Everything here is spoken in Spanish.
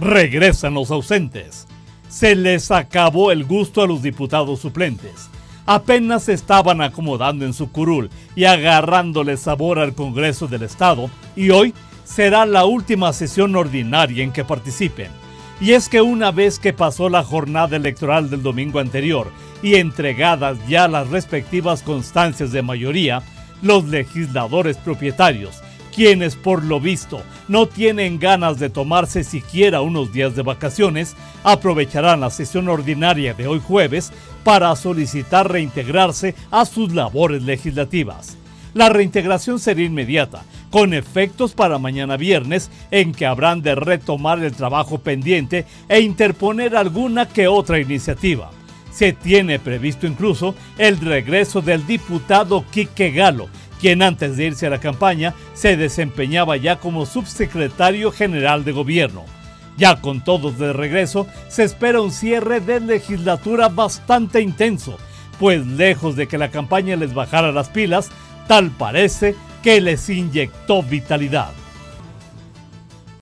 regresan los ausentes. Se les acabó el gusto a los diputados suplentes. Apenas se estaban acomodando en su curul y agarrándole sabor al Congreso del Estado y hoy será la última sesión ordinaria en que participen. Y es que una vez que pasó la jornada electoral del domingo anterior y entregadas ya las respectivas constancias de mayoría, los legisladores propietarios quienes por lo visto no tienen ganas de tomarse siquiera unos días de vacaciones, aprovecharán la sesión ordinaria de hoy jueves para solicitar reintegrarse a sus labores legislativas. La reintegración será inmediata, con efectos para mañana viernes, en que habrán de retomar el trabajo pendiente e interponer alguna que otra iniciativa. Se tiene previsto incluso el regreso del diputado Quique Galo, quien antes de irse a la campaña se desempeñaba ya como subsecretario general de gobierno. Ya con todos de regreso, se espera un cierre de legislatura bastante intenso, pues lejos de que la campaña les bajara las pilas, tal parece que les inyectó vitalidad.